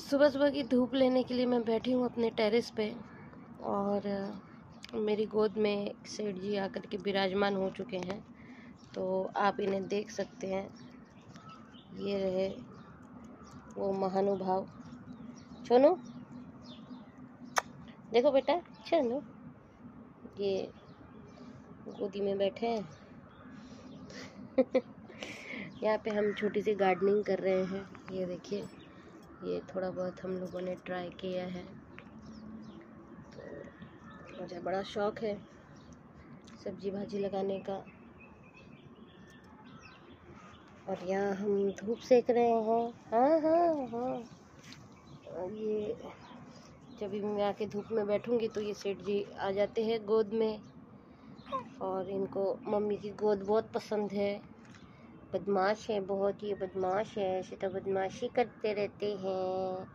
सुबह सुबह की धूप लेने के लिए मैं बैठी हूँ अपने टेरेस पे और मेरी गोद में सेठ जी आकर के विराजमान हो चुके हैं। तो आप इन्हें देख सकते हैं। ये रहे वो महानुभाव। छोनू? देखो बेटा, छोनू। ये गोदी में बैठे हैं। यहाँ पे हम छोटी सी गार्डनिंग कर रहे हैं। ये देखिए। ये थोड़ा बहुत हम लोगों ने ट्राई किया है। तो मुझे बड़ा शौक है सब्ज़ी भाजी लगाने का। और यहाँ हम धूप सेक रहे हैं। हाँ हाँ हाँ। ये जब भी मैं आके धूप में बैठूँगी तो ये सेठ जी आ जाते हैं गोद में। और इनको मम्मी की गोद बहुत पसंद है। बदमाश है, बहुत ही बदमाश है। ऐसे तो बदमाशी करते रहते हैं।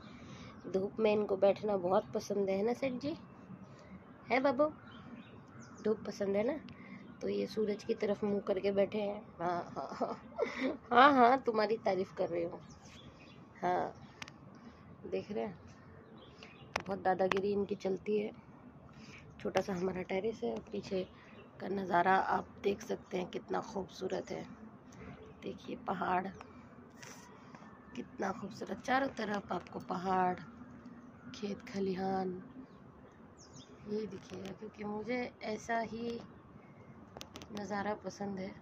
धूप में इनको बैठना बहुत पसंद है ना, सेठ जी? है बाबू? धूप पसंद है ना? तो ये सूरज की तरफ़ मुँह करके बैठे हैं। हाँ हाँ हाँ। हाँ हाँ तुम्हारी तारीफ़ कर रही हूँ। हाँ देख रहे हैं? बहुत दादागिरी इनकी चलती है। छोटा सा हमारा टेरिस है, पीछे का नज़ारा आप देख सकते हैं कितना खूबसूरत है। देखिए पहाड़। कितना खूबसूरत, चारों तरफ़ आपको पहाड़, खेत खलिहान। ये दिखेगा क्योंकि मुझे ऐसा ही नज़ारा पसंद है।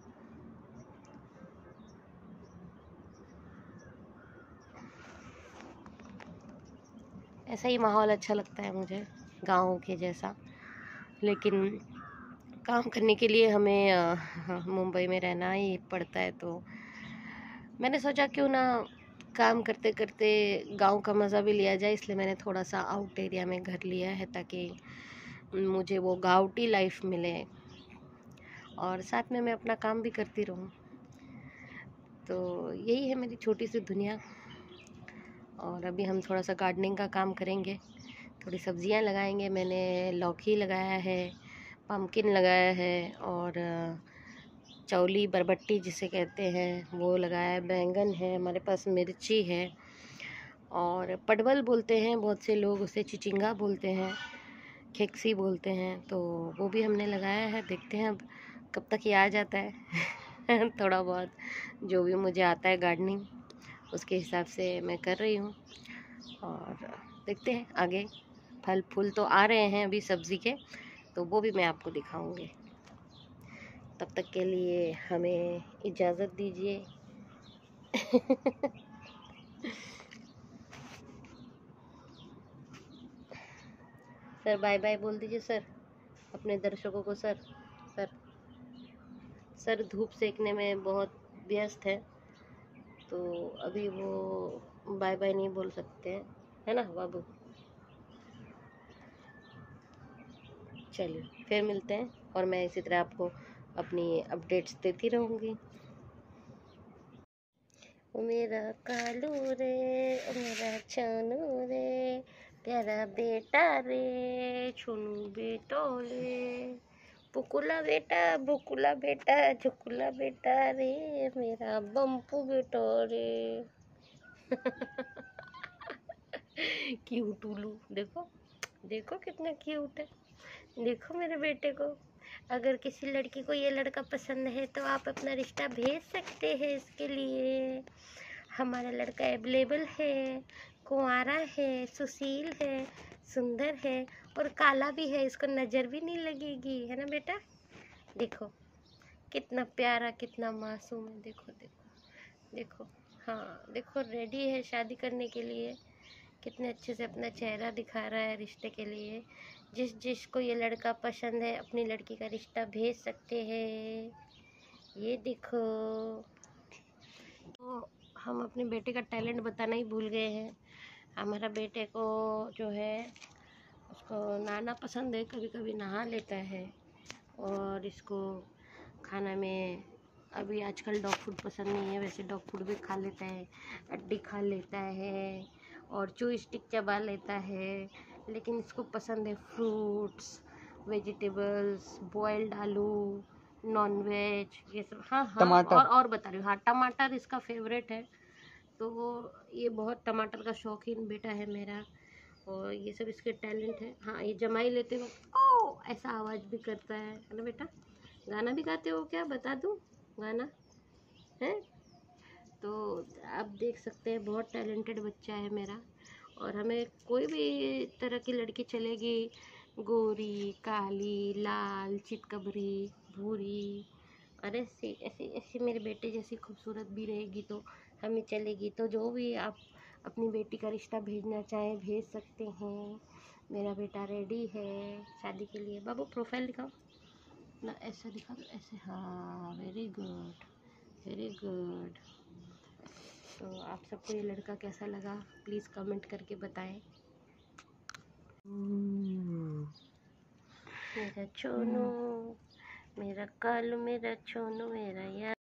ऐसा ही माहौल अच्छा लगता है मुझे, गाँव के जैसा। लेकिन काम करने के लिए हमें मुंबई में रहना ही पड़ता है तो मैंने सोचा क्यों ना काम करते करते गाँव का मज़ा भी लिया जाए, इसलिए मैंने थोड़ा सा आउट एरिया में घर लिया है ताकि मुझे वो गाँवटी लाइफ मिले। और साथ में मैं अपना काम भी करती रहूँ। तो यही है मेरी छोटी सी दुनिया। और अभी हम थोड़ा सा गार्डनिंग का काम करेंगे। थोड़ी सब्ज़ियाँ लगाएँगे, मैंने लौकी लगाया है। पम्पकिन लगाया है और चौली, बरबट्टी जिसे कहते हैं, वो लगाया है, बैंगन है, हमारे पास मिर्ची है और पटवल बोलते हैं, बहुत से लोग उसे चिचिंगा बोलते हैं, खेक्सी बोलते हैं तो वो भी हमने लगाया है, देखते हैं अब कब तक ये आ जाता है। थोड़ा बहुत जो भी मुझे आता है गार्डनिंग उसके हिसाब से मैं कर रही हूँ और देखते हैं आगे फल फूल तो आ रहे हैं अभी सब्ज़ी के तो वो भी मैं आपको दिखाऊँगी। तब तक के लिए हमें इजाज़त दीजिए। सर, बाय बाय बोल दीजिए सर, अपने दर्शकों को सर सर। सर, धूप सेकने में बहुत व्यस्त है तो अभी वो बाय बाय नहीं बोल सकते हैं, है ना बाबू? चलिए, फिर मिलते हैं और मैं इसी तरह आपको अपनी अपडेट्स देती रहूँगी। मेरा कालू रे, मेरा छानू रे, प्यारा बेटा रे, छुनू बेटो रे। बुकुला बेटा बुकुला बेटा, झुकुला बेटा रे, मेरा बम्पू बेटो रे। क्यूट उलू, देखो देखो कितना क्यूट है। देखो मेरे बेटे को। अगर किसी लड़की को ये लड़का पसंद है तो आप अपना रिश्ता भेज सकते हैं इसके लिए। हमारा लड़का अवेलेबल है, कुंवारा है, सुशील है, सुंदर है और काला भी है, इसको नज़र भी नहीं लगेगी, है ना बेटा? देखो, कितना प्यारा, कितना मासूम है, देखो देखो देखो। हाँ देखो रेडी है शादी करने के लिए। कितने अच्छे से अपना चेहरा दिखा रहा है रिश्ते के लिए। जिस, जिसको ये लड़का पसंद है, अपनी लड़की का रिश्ता भेज सकते हैं। ये देखो। तो हम अपने बेटे का टैलेंट बताना ही भूल गए हैं। हमारा बेटे को जो है, उसको नहाना पसंद है कभी कभी नहा लेता है। और इसको खाना में अभी आजकल डॉग फ़ूड पसंद नहीं है, वैसे डॉग फ़ूड भी खा लेता है, अड्डी खा लेता है। और चू स्टिक चबा लेता है लेकिन इसको पसंद है फ्रूट्स वेजिटेबल्स बॉयल्ड आलू नॉन वेज ये सब। हाँ हाँ टमाटर। और और बता रही हूँ। हाँ टमाटर इसका फेवरेट है। तो ये बहुत टमाटर का शौकीन बेटा है मेरा और ये सब इसके टैलेंट है। हाँ ये जमाई लेते वक्त ओ ऐसा आवाज़ भी करता है। है ना बेटा? गाना भी गाते हो क्या? बता दूँ? गाना? आप देख सकते हैं, बहुत टैलेंटेड बच्चा है मेरा। और हमें कोई भी तरह की लड़की चलेगी, गोरी, काली, लाल, चितकबरी, भूरी और ऐसे ऐसे ऐसे मेरे बेटे जैसी खूबसूरत भी रहेगी तो हमें चलेगी। तो जो भी आप अपनी बेटी का रिश्ता भेजना चाहें, भेज सकते हैं। मेरा बेटा रेडी है शादी के लिए। बाबू प्रोफ़ाइल दिखाओ। ना, ऐसा दिखा दो ऐसे हाँ वेरी गुड वेरी गुड तो आप सबको ये लड़का कैसा लगा? प्लीज़ कमेंट करके बताएँ। मेरा छोनू मेरा कालू, मेरा छोनू मेरा यार।